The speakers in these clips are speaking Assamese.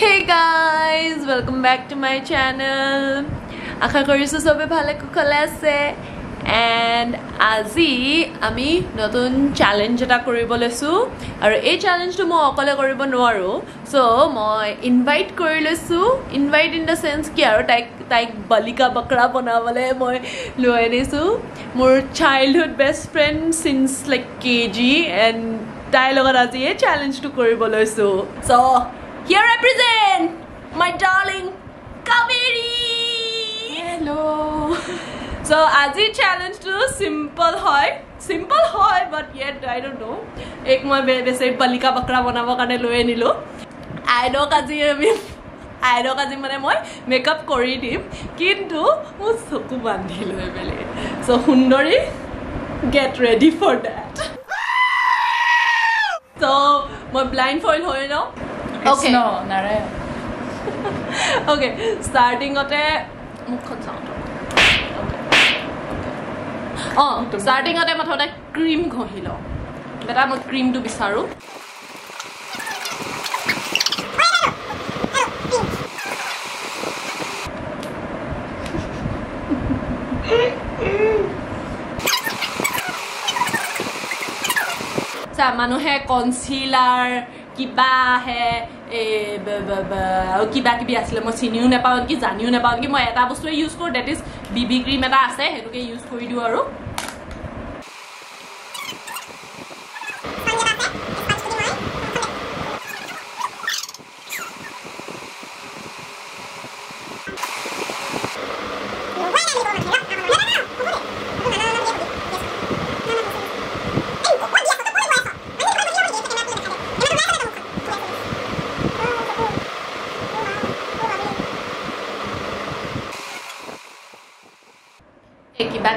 Hey guys welcome back to my channel আশা কৰিছোঁ চবে ভালে কুশলে আছে এণ্ড আজি আমি নতুন চেলেঞ্জ এটা কৰিব লৈছোঁ আৰু এই চেলেঞ্জটো মই অকলে কৰিব নোৱাৰোঁ চ' মই ইনভাইট কৰি লৈছোঁ ইনভাইট ইন দ্য চেন্স কি আৰু তাইক তাইক বালিকা বকৰা বনাবলৈ মই লৈ আনিছোঁ মোৰ childhood best friend since like K G and তাইৰ লগত আজি এই চেলেঞ্জটো কৰিব লৈছোঁ so' here represent my darling Kaberi hello' so' আজিৰ চেলেঞ্জটো চিম্পল হয় চিম্পল হয় বাট য়েট আই ডোণ্ট ন' এক মই বেছি বালিকা বকৰা বনাবৰ কাৰণে লৈ আনিলোঁ আইনক আজি আমি আইনক আজি মানে মই মেকআপ কৰি দিম কিন্তু মোৰ চকু বান্ধি লৈ পেলাই চ' সুন্দৰী get ready for date so' মই ব্লাইণ্ড ফইল হৈ লওঁ নাৰায়ণ অ'কে ষ্টাৰ্টিঙতে মুখখন চাওঁ অঁ ষ্টাৰ্টিঙতে মুঠতে ক্ৰীম ঘঁহি লওঁ বেটা মই ক্ৰীমটো বিচাৰোঁ মানুহে কনচিলাৰ কিবা আহে এ ব- ব- ব- আৰু কিবা আছিলে মই চিনিও নাপাওঁ নেকি জানিও নাপাওঁ নেকি মই এটা বস্তুৱে ইউজ কৰোঁ that is B B cream এটা আছে সেইটোকে ইউজ কৰি দিওঁ আৰু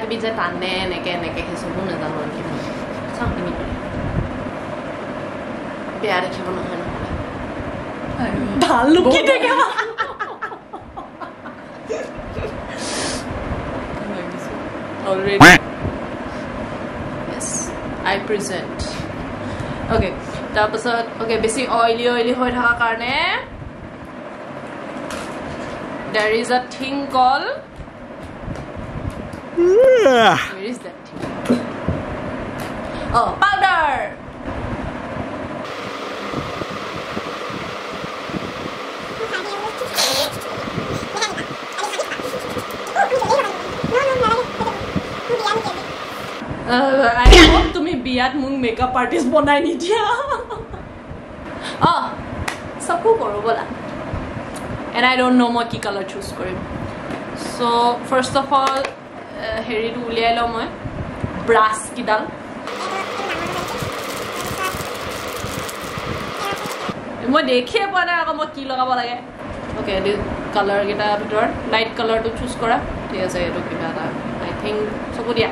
কিবা যে টানে এনেকে এনেকে সেইচবো নাজানো আৰু কিবা চাওঁ কিনি পেলাই বেয়া দেখিব নহয় নহ'লে ভাল লুকি থাকে already. Yes, I present. Okay, তাৰপাছত অ'কে বেছি অইলি অইলি হৈ থকাৰ কাৰণে there is a thing called Where is that thing? Oh, powder! Uh, I hope তুমি বিয়াত মোক মেকআপ আৰ্টিষ্ট বনাই নিদিয়া অঁ চকু কৰোঁ ব'লা এণ্ড আই ডোণ্ট ন' মই কি কালাৰ চুজ কৰিম চ' ফাৰ্ষ্ট অফ অল হেৰিটো উলিয়াই লওঁ মই। ব্ৰাছকেইডাল মই দেখিয়ে পোৱা নাই আকৌ মই কি লগাব লাগে। অ'কে কালাৰকেইটাৰ ভিতৰত লাইট কালাৰটো চুজ কৰা। ঠিক আছে এইটো কিবা এটা আই থিংক চকু দিয়া।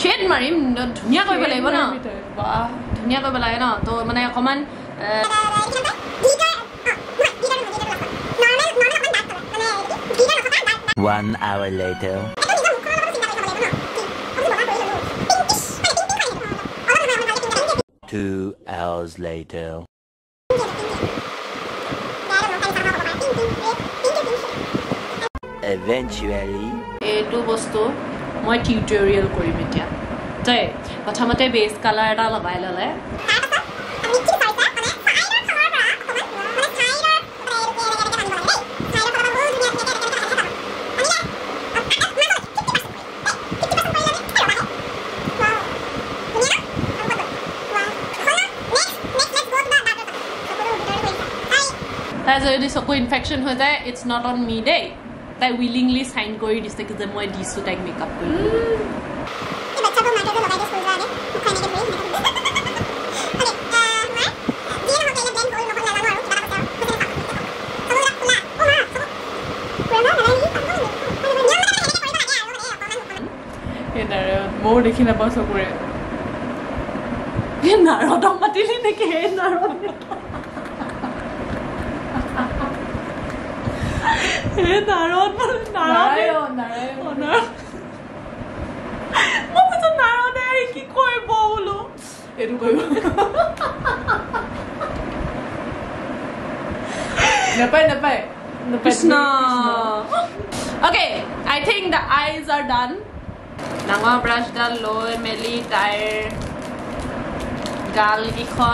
শ্বেড মাৰিম ধুনীয়া কৰিব লাগিব ন বাহ ধুনীয়া কৰিব লাগে ন তো মানে অকণমান এ, One hour later. Two hours later. Eventually. এইটো বস্তু মই টিউটৰিয়েল কৰিম এতিয়া। তই প্ৰথমতে বেছ কালাৰ এটা লগাই ল'লে। তাই যদি চকু ইনফেকশ্যন হৈ যায় ইটছ নট অন মি দেই। তাই উইলিংলি চাইন কৰি দিছে কি যে মই দিছোঁ তাইক মেকআপ কৰি। ময়ো দেখি নাপাওঁ চকুৰে। নাৰদক মাতিলি নেকি? সেই Narada 哪儿？哪儿？哪儿？哪儿？哪儿？哪儿？哪儿？もうちょっと鳴らない聞こえボウルえどこ今やっぱいやっぱいしなー OK I think the eyes are done 長ブラシだろうメリーダイガールギコン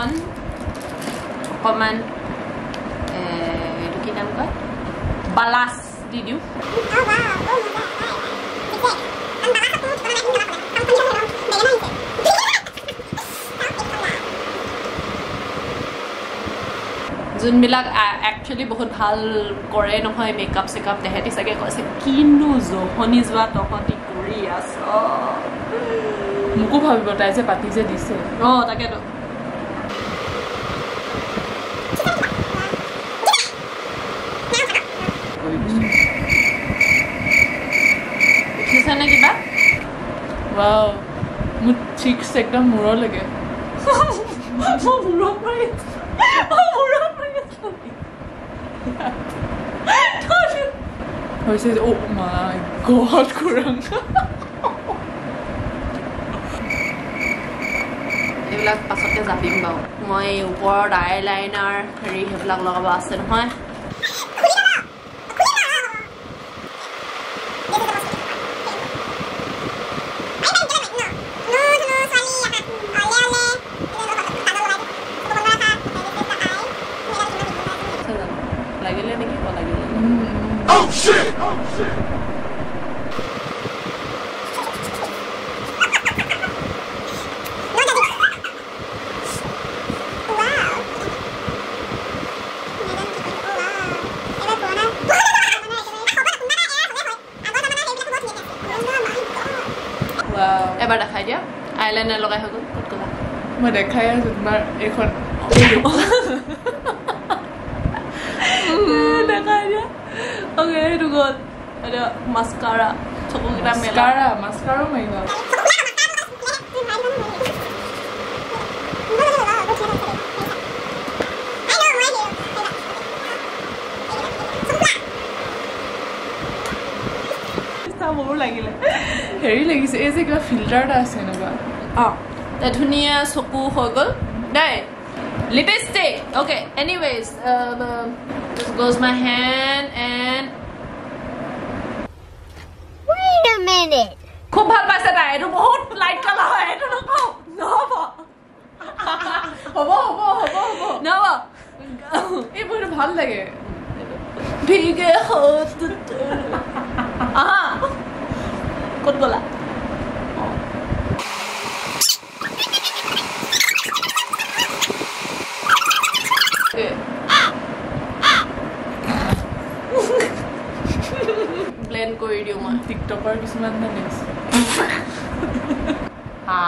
コメント বালাছ দি দিওঁ যোনবিলাক একচুৱেলি বহুত ভাল কৰে নহয় মেকআপ চেকআপ তেহেঁতি চাগে কৈছে কিনো জহনি যোৱা তহঁতি কৰি আছ? মোকো ভাবিব তাই যে পাতি যে দিছে। অঁ তাকেতো উঠিছেনে কিবা ৱাও মোৰ চিক্স একদম মূৰলৈকে। মূৰত মাৰি মূৰত মাৰি হৈছে অ' মাই গড খুৰাং। এইবিলাক পাছতকে জাপিম বাৰু। মই ওপৰত আই লাইনাৰ হেৰি সেইবিলাক লগাব আছে নহয় লাগিলে নেকি অঁ লাগিলে ৱাও এবাৰ দেখাই দিয়া আই লাইনাৰ লগাই হৈ গ'ল ক'ত গ'লা মই দেখাই আছো তোমাৰ এইখন দেখাই দিয়া অ'কে সেইটো গ'ল এতিয়া মাস্কাৰা চকুকেইটা মেলা মাস্কাৰা মাস্কাৰো মাৰিবা মোৰো লাগিলে হেৰি লাগিছে এই যে কিবা ফিল্টাৰ এটা আছে এনেকুৱা অঁ ধুনীয়া চকু হৈ গ'ল দেই lipstick okay anyways goes my hand and Wait a minute. খুব ভাল পাইছে তাই এইটো বহুত লাইট কালাৰ হয় এইটো নকওঁ নহ'ব হ'ব হ'ব হ'ব হ'ব নহ'ব এই মোৰ এইটো ভাল লাগে ভিগে হত আহা ক'ত গ'লা ব্লেণ্ড কৰি দিওঁ মই টিকটকৰ কিছুমান মানে হা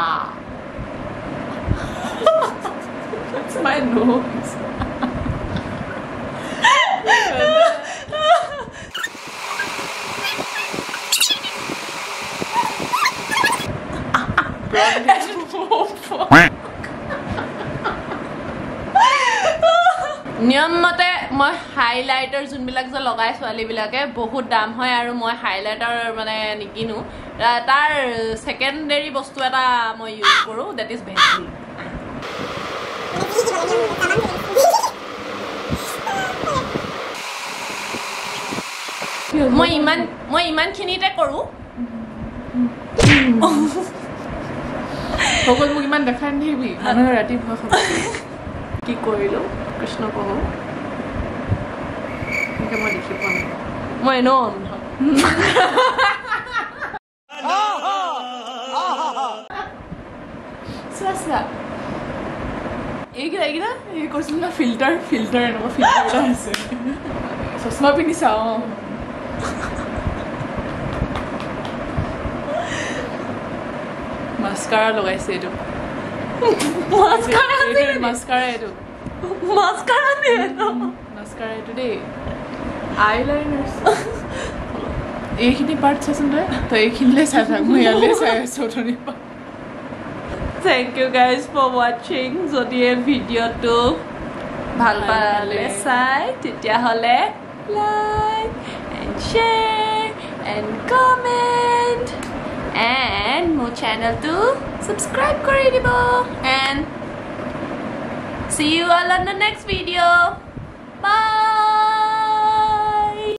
মাই নোজ নিয়মমতে মই হাইলাইটাৰ যোনবিলাক যে লগাই ছোৱালীবিলাকে বহুত দাম হয় আৰু মই হাইলাইটাৰ মানে নিকিনো। তাৰ ছেকেণ্ডেৰী বস্তু এটা মই ইউজ কৰোঁ ডেট ইজ ভেচলিন মই ইমান মই ইমানখিনিতে কৰোঁ। সকল মোক ইমান দেখাই নাথাকিবি মানুহে ৰাতি ভয় খাব। কি কৰিলোঁ? কৃষ্ণ প্ৰভু এনেকৈ মই দেখি পোৱা নাই। মই এনেও অন্ধ। চোৱা চোৱা এইকেইটা এইকেইটা এই কৈছিলো না ফিল্টাৰ ফিল্টাৰ এনেকুৱা ফিল্টাৰ আছে। চশমা পিন্ধি চাওঁ অঁ। মাস্কাৰা লগাইছে এইটো। মাস্কাৰা এইটো মাস্কাৰা মাস্কাৰা এইটো? দেই। আই লাইনাৰ এইখিনি পাৰ্ট চাচোন তই? তই এইখিনিলে চাই থাক মই ইয়ালৈ চাই আছোঁ অথনিৰ পৰা থেংক ইউ গাইজ ফৰ ৱাচিং যদি এই ভিডিঅ'টো ভাল পালে চাই তেতিয়াহ'লে like and share and comment and মোৰ চেনেলটো ছাবস্ক্ৰাইব কৰি দিব and see you all on the next video. Bye.